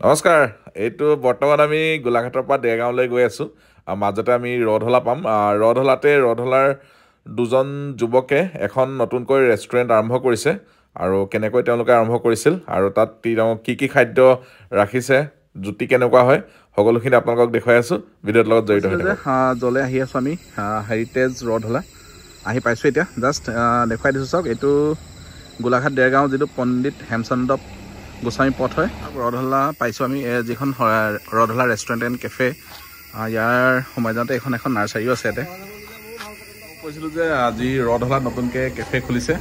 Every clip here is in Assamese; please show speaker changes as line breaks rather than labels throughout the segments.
নমস্কাৰ এইটো বৰ্তমান আমি গোলাঘাটৰ পৰা দেৰগাঁৱলৈ গৈ আছোঁ। আৰু মাজতে আমি ৰধলা পাম। ৰধলাতে ৰধলাৰ দুজন যুৱকে এখন নতুনকৈ ৰেষ্টুৰেণ্ট আৰম্ভ কৰিছে আৰু কেনেকৈ তেওঁলোকে আৰম্ভ কৰিছিল আৰু তাত তেওঁ কি কি খাদ্য ৰাখিছে জুতি কেনেকুৱা হয় সকলোখিনি আপোনালোকক দেখুৱাই আছোঁ। ভিডিঅ'ৰ লগত জড়িত হৈ জলে আহি আছোঁ আমি হেৰিটেজ ৰধলা আহি পাইছোঁ এতিয়া। জাষ্ট দেখুৱাই দিছোঁ চাওক এইটো গোলাঘাট দেৰগাঁও যিটো পণ্ডিত হেমচন্দ্ৰ গোস্বামী পথ হয়। ৰধলা পাইছোঁ আমি যিখন ৰধলা ৰেষ্টুৰেণ্ট এণ্ড কেফে ইয়াৰ সোমাই যাওঁতে এখন এখন নাৰ্চাৰীও আছে ইয়াতে। কৈছিলোঁ যে আজি ৰধলাত নতুনকৈ কেফে খুলিছে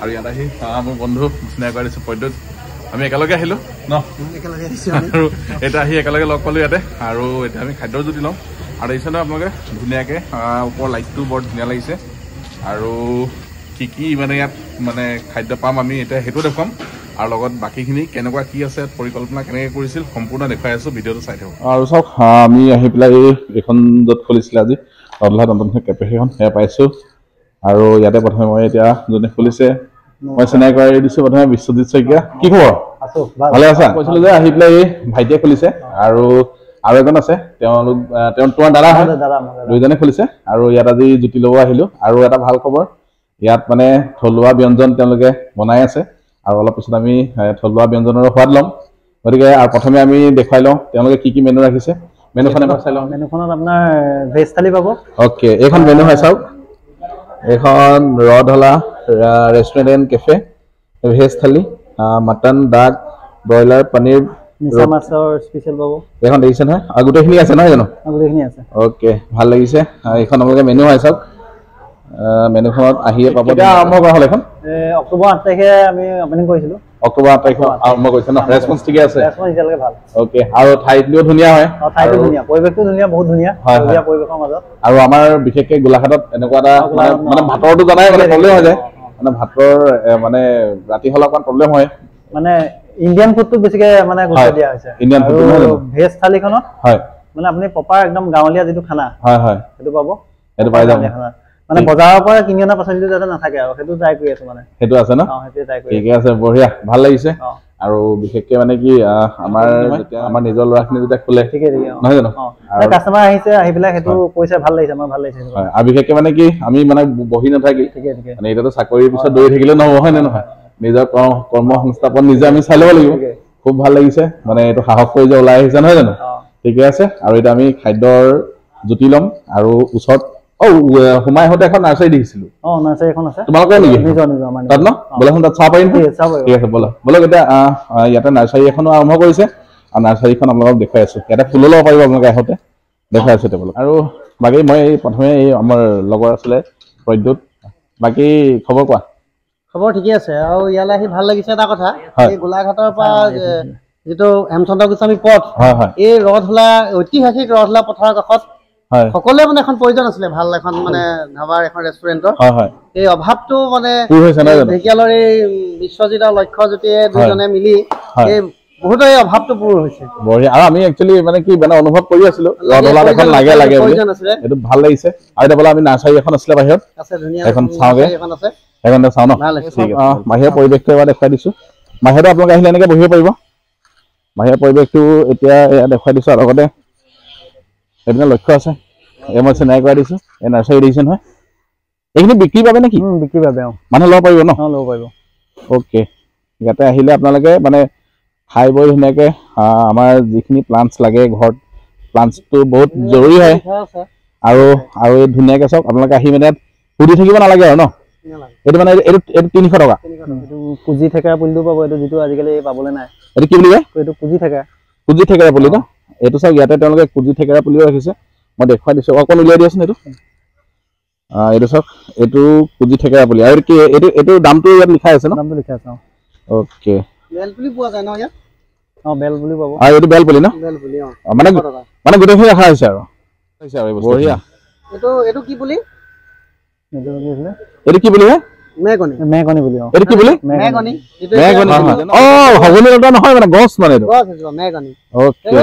আৰু ইয়াত আহি মোৰ বন্ধু চিনাকি দিছোঁ পদ্যুত আমি একেলগে আহিলোঁ ন? আৰু এতিয়া আহি একেলগে লগ পালোঁ ইয়াতে। আৰু এতিয়া আমি খাদ্যৰ জুতি লওঁ। আৰু দেখিছে নহয় আপোনালোকে? ধুনীয়াকৈ ওপৰৰ লাইটটো বৰ ধুনীয়া লাগিছে। আৰু কি কি মানে ইয়াত মানে খাদ্য পাম আমি এতিয়া সেইটো দেখুৱাম। আৰু লগত বাকীখিনি কেনেকুৱা কি আছে পৰিকল্পনা কেনেকৈ কৰিছিল সম্পূৰ্ণ দেখুৱাই আছোঁ ভিডিঅ'টো চাই থাকক। আৰু চাওক আমি আহি পেলাই এইখন য'ত খুলিছিলে আজি নতুনকৈ কেফে সেইখন সেয়া পাইছোঁ। আৰু ইয়াতে প্ৰথমে মই এতিয়া যোনে খুলিছে মই চিনাকি কৰি দিছোঁ প্ৰথমে বিশ্বজিৎ শইকীয়া। কি খবৰ?
আছো ভাল।
আছা? কৈছিলো যে আহি পেলাই এই ভাইটিয়ে খুলিছে। আৰু আৰু এজন আছে তেওঁলোক তেওঁ তোমাৰ দাদা হয়। দুইজনে খুলিছে। আৰু ইয়াত আজি জুতি ল'ব আহিলো। আৰু এটা ভাল খবৰ ইয়াত মানে থলুৱা ব্যঞ্জন তেওঁলোকে বনাই আছে। আৰু অলপ পিছত আমি থলুৱা ব্যঞ্জনৰ সোৱাদ ল'ম। গতিকে প্ৰথমে আমি দেখুৱাই লওঁ তেওঁলোকে কি কি মেনু ৰাখিছে। মেনুখন এবাৰ চাই লওঁ।
মেনুখনত আপোনাৰ ভেজ থালি পাব।
অ'কে এইখন মেনু হয় চাওক। এইখন Rodhola restaurant and cafe veg thali mutton duck broiler paneer
মিছা মাছৰ স্পেচিয়েল পাব।
এইখন দেখিছে নহয়? গোটেইখিনি আছে নহয় জানো?
গোটেইখিনি আছে।
অ'কে ভাল লাগিছে। এইখন আপোনালোকে মেনু হয় চাওক। মেনুখনত আহিয়ে পাব আৰম্ভ কৰা হ'ল এখন
অক্টোবৰ আঠ তাৰিখে আমি অপেনিং কৰিছিলোঁ।
অক্টোবৰ আঠ তাৰিখে আৰম্ভ কৰিছে ন? ৰেচপন্স ঠিকে আছে?
ৰেচপন্স এতিয়ালৈকে ভাল।
অ'কে আৰু ঠাইটোও ধুনীয়া হয়।
ঠাইটো ধুনীয়া। পৰিৱেশটো ধুনীয়া বহুত ধুনীয়া।
হয়,
পৰিৱেশৰ মাজত।
আৰু আমাৰ বিশেষকে গোলাঘাটত এনেকুৱা এটা মানে। ভাতৰটো জানাই মানে প্ৰব্লেম হৈ যায়। মানে ভাতৰ মানে ৰাতি হ'লে অকণমান প্ৰব্লেম হয়।
মানে ইণ্ডিয়ান ফুডটো বেছিকে মানে গুৰুত্ব
হয়,
দিয়া হৈছে।
ইণ্ডিয়ান জানো?
ভেজ থালিখনত
হয়।
মানে আপুনি প্ৰপাৰ একদম গাঁৱলীয়া যিটো খানা
হয় হয়।
সেইটো পাব।
সেইটো পাই
খানা। মানে। বজাৰৰ পৰা কিনি অনা পাচলিটো যাতে নাথাকে আৰু সেইটো ট্ৰাই কৰি আছো মানে।
সেইটো আছে ন?
অ সেইটোৱে ট্ৰাই কৰি
ঠিকে আছে। বঢ়িয়া ভাল লাগিছে। আৰু বিশেষকে মানে কি আমাৰ আমাৰ নিজৰ ল'ৰাখিনি যেতিয়া খোলে নহয় জানো?
কাষ্টমাৰ আহিছে আহি পেলাই সেইটো কৈছে ভাল লাগিছে আমাৰ ভাল লাগিছে।
হয় আৰু বিশেষকে মানে কি আমি মানে বহি নাথাকি। মানে এতিয়াতো চাকৰিৰ পিছত দৌৰি থাকিলে নহ'ব হয় নে নহয়? নিজৰ কৰ্ম সংস্থাপন নিজে আমি চাই ল'ব লাগিব। খুব ভাল লাগিছে। মানে এইটো সাহস কৰি যে ওলাই আহিছে নহয় জানো? ঠিকে আছে। আৰু এতিয়া আমি খাদ্যৰ জুতি ল'ম আৰু ওচৰত অ উ- সোমাই আহোঁতে এখন নাৰ্চাৰী দেখিছিলো।
অ নাৰ্চাৰী এখন আছে।
তোমালোকৰ নেকি?
নিজৰ নিজৰ আমাৰ
তাত ন। ব'লাচোন তাত চাব পাৰিম
ঠিক আছে,
ব'লা। ব'লক এতিয়া ইয়াতে নাৰ্চাৰী এখনো আৰম্ভ কৰিছে। আৰু নাৰ্চাৰীখন আপোনালোকক দেখুৱাই আছো। ইয়াতে ফুলো ল'ব পাৰিব আপোনালোকে আহোঁতে। দেখুৱাই আছো টেবুলত আৰু বাকী মই প্ৰথমে এই আমাৰ লগৰ আছিলে প্ৰদ্যুৎ। বাকী খবৰ কোৱা?
খবৰ ঠিকে আছে। আৰু ইয়ালৈ আহি ভাল লাগিছে এটা কথা। এই গোলাঘাটৰ পৰা যিটো হেমচন্দ্ৰ গোস্বামী পথ
হয় হয়।
এই ৰধলা ঐতিহাসিক ৰধলা পথাৰৰ কাষত সকলোৱে মানে এখন প্ৰয়োজন আছিলে ভাল এখন মানে ধাবাৰ এখন ৰেষ্টুৰেণ্টৰ এই অভাৱটো মানে ঢেকিয়ালৰ এই বিশ্বজিত আৰু লক্ষ্যজ্যোতিয়ে দুজনে মিলি। এই বহুতো এই অভাৱটো পূৰ হৈছে।
বঢ়িয়া। আৰু আমি একচুৱেলি মানে কি মানে অনুভৱ কৰি আছিলো ৰধলাত এখন লাগে লাগে বুলি।
প্ৰয়োজন আছিলে।
এইটো ভাল লাগিছে। আৰু এতিয়া বোলে আমি নাৰ্চাৰী এখন আছিলে বাহিৰত।
আছে ধুনীয়া
এখন চাওঁগে।
নাৰ্চাৰী এখন আছে।
সেইখনতে চাওঁ ন?
ভাল হৈছে।
ঠিক আছে। অ, বাহিৰৰ পৰিৱেশটো এবাৰ দেখুৱাই দিছো। বাহিৰতো আপোনালোকে আহিলে এনেকে বহিব পাৰিব। বাহিৰৰ পৰিৱেশটো এতিয়া এয়া দেখুৱাই দিছো আৰু লগতে এইপিনে লক্ষ্য আছে। এই মই চিনাকি কৰাই দিছো। এই নাৰ্চাৰী দেখিছে নহয় এইখিনি বিক্ৰী পাবে নেকি?
বিক্ৰীৰ বাবে অ।
মানুহে ল'ব পাৰিব ন?
ল'ব পাৰিব।
অ'কে। ইয়াতে আহিলে আপোনালোকে মানে খাই বৈ ধুনীয়াকে আমাৰ যিখিনি প্লাণ্টছ লাগে ঘৰত প্লাণ্টছটো বহুত জৰুৰী হয়। আৰু আৰু এই ধুনীয়াকে চাওক আপোনালোকে আহি মানে সুধি থাকিব নালাগে আৰু ন। এইটো মানে এইটো এইটো তিনিশ টকা।
পুঁজি থেকেৰা পুলিটো পাব এইটো যিটো আজিকালি পাবলৈ নাই।
এইটো কি বুলি কয়?
এইটো পুঁজি থেকেৰা
কুজি থেকেৰা পুলি ন? এইটো চাওক ইয়াতে তেওঁলোকে কুজি থেকেৰা পুলিও ৰাখিছে। মই দেখুৱাই দিছোঁ। অকণ উলিয়াই দিয়াচোন এইটো। এইটো চাওক এইটো কুজি থেকেৰা পুলি। আৰু কি এইটো এইটো দামটো ইয়াত লিখাই আছে ন?
নামটো লিখা আছে অ।
অ'কে।
বেলপুলি পোৱা যায় ন ইয়াত?
অ বেল বুলি পাব।
আৰু এইটো বেল পুলি ন?
বেলপুলি অ।
অ, মানে
এশ টকা।
মানে গোটেইখিনি ৰখা হৈছে আৰু। হৈছে আৰু এই বস্তুখিনি। বঢ়িয়া।
এইটো এইটো কি পুলি?
এইটো
বুলি
মেগনি
মেকনি বুলি অ।
এইটো কি বুলি?
মেগনি এইটো
মেঘনি
এতিয়া
অ শগুনী লতা নহয় মানে গছ মানে এইটো।
গছ এজোপা মেগনি
অ'কে।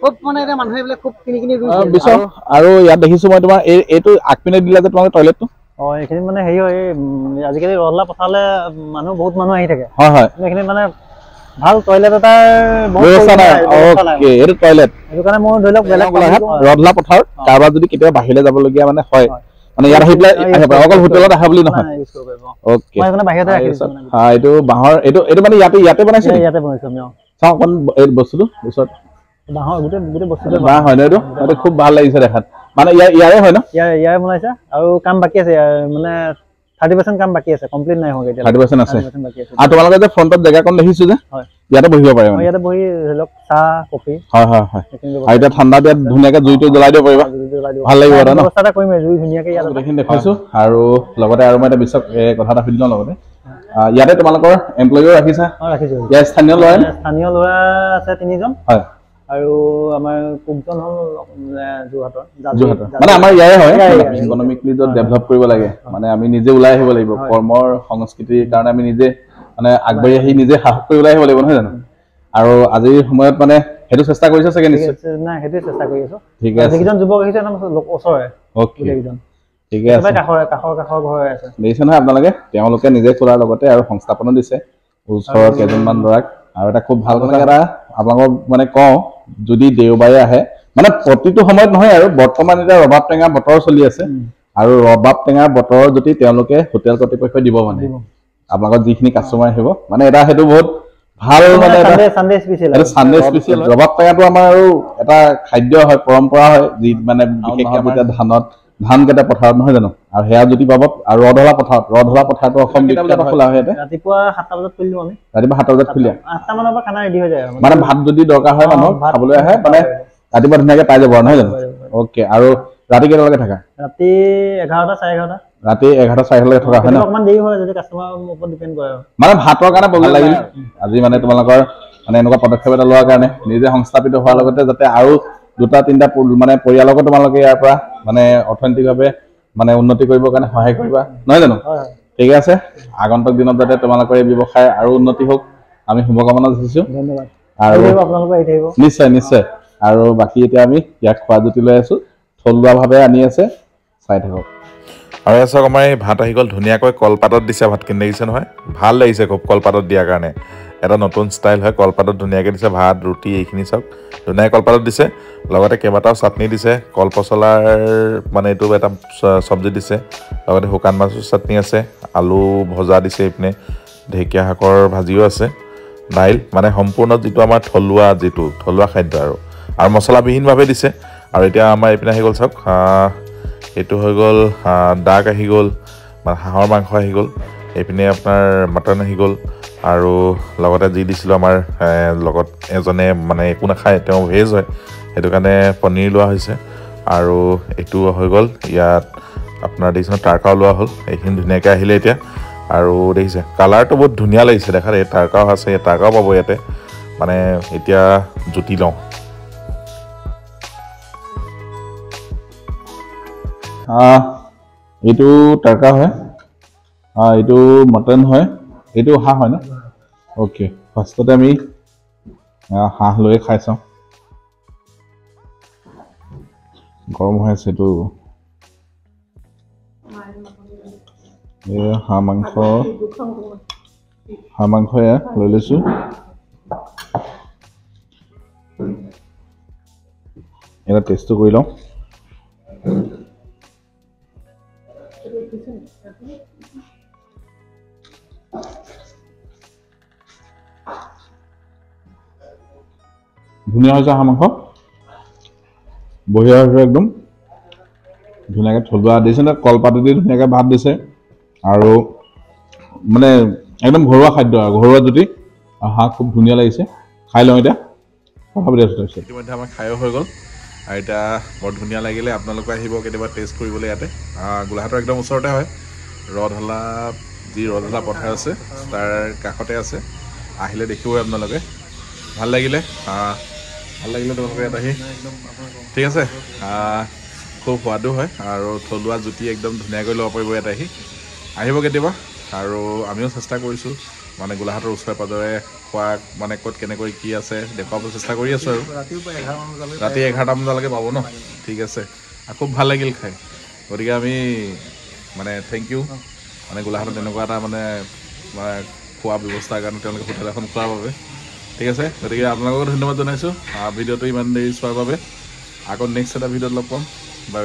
খুব মানে এতিয়া মানুহে এইবিলাক খুব কিনি কিনি
অ,
ৰুইছে
বিশাল আৰু ইয়াত দেখিছো মই তোমাৰ এই এইটো আগপিনে দিলা যে তোমালোকে টয়লেটটো
অ এইখিনি মানে হেৰি হয় আজিকালি ৰহলা পথাৰলে মানুহ বহুত মানুহ আহি থাকে।
হয় হয়।
কিন্তু এইখিনি মানে ভাল টয়লেট এটাৰ
ব্যৱস্থা নাই। অ'কে এইটো টয়লেট
সেইটো কাৰণে মই ধৰি লওক বেলেগ।
ৰধলা পথাৰত কাৰোবাৰ যদি কেতিয়াবা বাহিৰলৈ যাবলগীয়া মানে হয়। মানে ইয়াত আহি পেলাই আহিব পাৰে। অকল হোটেলত আহা বুলি নহয়। অ'কে
মই বাহিৰতে।
হা এইটো বাঁহৰ এইটো এইটো মানে ইয়াতে ইয়াতে বনাইছে
ইয়াতে- আমি।
চাওঁ অকণ এই বস্তুটো ওচৰত
বাঁহৰ গোটেই গোটেই বস্তুটো
বাঁহ হয় ন এইটো? এইটো খুব ভাল লাগিছে দেখাত। মানে ইয়াৰ ইয়াৰে হয় ন?
ইয়াৰ ইয়াৰে বনাইছে আৰু কাম বাকী আছে মানে থাৰ্টি পাৰ্চেণ্ট কাম বাকী আছে কমপ্লিট নাই হোৱা
থাৰ্টি পাৰ্চেণ্ট আছে।
30% বাকী আছে।
আৰু তোমালোকে যে ফ্ৰণ্টত জেগাকণ দেখিছো যে। ইয়াতে বহিব পাৰে
মই
মানে।
ইয়াতে বহি ধৰি লওক চাহ কফি।
হয় হয় হয়। আৰু এতিয়া ঠাণ্ডা দিয়াত ধুনীয়াকে জুইটো জ্বলাই দিব পাৰিবা। ভাল লাগিব এটা ন?
ব্যৱস্থা এটা কৰিম জুই ধুনীয়াকে ইয়াত
গোটেইখিনি দেখাইছো। আৰু লগতে আৰু মই এটা বিশ্বক কথা এটা সুধি লওঁ লগতে। ইয়াতে তোমালোকৰ এমপ্লয়ীও ৰাখিছা?
ৰাখিছোঁ।
ইয়াৰ স্থানীয় ল'ৰাই নে?
স্থানীয় ল'ৰা আছে তিনিজন।
হয়।
আৰু আমাৰ কোকজন হ'ল যোৰহাটৰ?
মানে আমাৰ ইয়াৰে হয়। ইকনমিকলি য'ত ডেভেলপ কৰিব লাগে। মানে আমি নিজে ওলাই আহিব লাগিব। কৰ্মৰ সংস্কৃতিৰ কাৰণে আমি নিজে মানে আগবাঢ়ি আহি নিজে সাহস কৰি ওলাই আহিব লাগিব নহয় জানো? আৰু আজিৰ সময়ত মানে সেইটো চেষ্টা কৰিছে চাগে নিশ্চয়?
নাই সেইটোৱে চেষ্টা কৰি আছো।
ঠিকে আছে।
যিকেইজন যুৱক আহিছে ওচৰৰে।
অ'কে।
গোটেইকেইজন।
ঠিকে আছে।
কাষৰে কাষৰ কাষৰ ঘৰৰে আছে।
দেখিছে নহয় আপোনালোকে? তেওঁলোকে নিজে খোলাৰ লগতে আৰু সংস্থাপনো দিছে। ওচৰৰ কেইজনমান ল'ৰাক। আৰু এটা খুব ভাল কথা। এটা আপোনালোকক মানে কওঁ যদি দেওবাৰে আহে মানে প্ৰতিটো সময়ত নহয় আৰু বৰ্তমান এতিয়া ৰবাব টেঙা বতৰ চলি আছে আৰু ৰবাব টেঙাৰ বতৰৰ যদি তেওঁলোকে হোটেল কৰ্তৃপক্ষই দিব মানে আপোনালোকৰ যিখিনি কাষ্টমাৰ আহিব মানে এটা সেইটো বহুত ভাল মানে
চানডে স্পেচিয়েল
এইটো চানডে স্পেচিয়েল ৰবাব টেঙাটো। আমাৰ আৰু এটা খাদ্য হয় পৰম্পৰা হয় যি মানে বিশেষকৈ আমাৰ এতিয়া ধানত ধান কেইটা পথাৰত নহয় জানো? আৰু সেয়া যদি পাব আৰু ৰধলা পথাৰত ৰধলা পথাৰটো অসম বজাত খোলা হয়
ৰাতিপুৱা সাতটা বজাত খুলি দিওঁ আমি।
ৰাতিপুৱা সাতটা বজাত খুলিয়া
আঠটা মানৰ পৰা খানা ৰেডি হৈ যায়
মানে। ভাত যদি দৰকাৰ হয় মানুহক
ভাত-
খাবলৈ আহে মানে ৰাতিপুৱা ধুনীয়াকে পাই যাব নহয় জানো? অ'কে আৰু ৰাতি কেইটালৈকে থাকা?
ৰাতি এঘাৰটা চাৰে এঘাৰটা।
ৰাতি এঘাৰটা চাৰিটালৈকে থকা হয় ন?
অকণমান দেৰি হয় যদি কাষ্টমাৰৰ ওপৰত ডিপেণ্ড কৰে
মানে ভাতৰ কাৰণে ভাল লাগিল আজি মানে তোমালোকৰ মানে এনেকুৱা পদক্ষেপ এটা লোৱাৰ কাৰণে নিজে সংস্থাপিত হোৱাৰ লগতে যাতে আৰু দুটা তিনিটা মানে পৰিয়ালকো তোমালোকে ইয়াৰ পৰা মানে অৰ্থনৈতিকভাৱে মানে উন্নতি কৰিবৰ কাৰণে সহায় কৰিবা। নহয় জানো? ঠিকে আছে? আগন্তুক দিনত যাতে তোমালোকৰ এই ব্যৱসায় আৰু উন্নতি হওক আমি শুভকামনা যাচিছো
ধন্যবাদ।
আৰু নিশ্চয় নিশ্চয়। আৰু বাকী এতিয়া আমি ইয়াক খোৱা জুতি লৈ আছো। থলুৱাভাৱে আনি আছে। চাই থাকক।
আৰু এয়া চাওক আমাৰ এই ভাত আহি গ'ল। ধুনীয়াকৈ কলপাতত দিছে ভাতখিনি দেখিছে নহয়? ভাল লাগিছে খুব কলপাতত দিয়াৰ কাৰণে। এটা নতুন ষ্টাইল হয় কলপাতত ধুনীয়াকৈ দিছে ভাত ৰুটি এইখিনি চাওক ধুনীয়াকৈ কলপাতত দিছে লগতে কেইবাটাও চাটনি দিছে। কল পচলাৰ মানে এইটো এটা চব্জি দিছে লগতে শুকান মাছৰ চাটনি আছে আলু ভজা দিছে এইপিনে ঢেকীয়া শাকৰ ভাজিও আছে। দাইল মানে সম্পূৰ্ণ যিটো আমাৰ থলুৱা যিটো থলুৱা খাদ্য আৰু। আৰু মছলাবিহীনভাৱে দিছে। আৰু এতিয়া আমাৰ এইপিনে আহি গ'ল চাওক এইটো হৈ গ'ল ডাক আহি গ'ল হাঁহৰ মাংস আহি গ'ল। এইপিনে আপোনাৰ মাটন আহি গ'ল আৰু লগতে যি দিছিলোঁ আমাৰ লগত এজনে মানে একো নাখায় তেওঁ ভেজ হয় সেইটো কাৰণে পনীৰ লোৱা হৈছে আৰু এইটো হৈ গ'ল ইয়াত আপোনাৰ দেখিছে তাৰকাও লোৱা হ'ল এইখিনি ধুনীয়াকৈ আহিলে এতিয়া আৰু দেখিছে কালাৰটো বহুত ধুনীয়া লাগিছে দেখাত এই তাৰকাও আছে তাৰকাও পাব ইয়াতে মানে এতিয়া জুতি লওঁ।
এইটো তাৰকা হয়। এইটো মটন হয়। এইটো হাঁহ হয় ন? অ'কে ফাৰ্ষ্টতে আমি হাঁহ লৈ খাই চাওঁ। গৰম হৈ আছে এইটো। এই হাঁহ মাংস। হাঁহ মাংস এয়া লৈ লৈছোঁ। এটা টেষ্টটো কৰি লওঁ। ধুনীয়া হৈছে হাঁহ মাংস। বঢ়িয়া হৈছে একদম। ধুনীয়াকৈ থলুৱা দিছে নে? কলপাতেদি ধুনীয়াকৈ ভাত দিছে। আৰু মানে একদম ঘৰুৱা খাদ্য আৰু ঘৰুৱা জুতি। আৰু হাঁহ খুব ধুনীয়া লাগিছে। খাই লওঁ এতিয়া। কথা পাতি আছোঁ তাৰপিছত
ইতিমধ্যে আমাৰ খায়ো হৈ গ'ল। আৰু এতিয়া বৰ ধুনীয়া লাগিলে আপোনালোকে আহিব কেতিয়াবা টেষ্ট কৰিবলৈ ইয়াতে। গোলাঘাটৰ একদম ওচৰতে হয়। ৰধলা যি ৰধলা পথাৰ আছে তাৰ কাষতে আছে। আহিলে দেখিবই আপোনালোকে। ভাল লাগিলে। ভাল লাগিলে তোমালোকে ইয়াত আহি। ঠিক আছে? খুব সোৱাদো হয় আৰু থলুৱা জুতি একদম ধুনীয়াকৈ ল'ব পাৰিব ইয়াত আহি। আহিব কেতিয়াবা আৰু আমিও চেষ্টা কৰিছোঁ। মানে গোলাঘাটৰ ওচৰে পাঁজৰে খোৱা মানে ক'ত কেনেকৈ কি আছে দেখুৱাব চেষ্টা কৰি আছোঁ আৰু। ৰাতি এঘাৰটামান বজালৈকে পাব ন? ঠিক আছে। খুব ভাল লাগিল খাই। গতিকে আমি মানে থেংক ইউ মানে গোলাঘাটত তেনেকুৱা এটা মানে খোৱা ব্যৱস্থাৰ কাৰণে তেওঁলোকে হোটেল এখন খোৱাৰ বাবে
ঠিক আছে? গতিকে আপোনালোকক ধন্যবাদ জনাইছোঁ। ভিডিঅ'টো ইমান দেৰি চোৱাৰ বাবে। আকৌ নেক্সট এটা ভিডিঅ'ত লগ পাম। বাই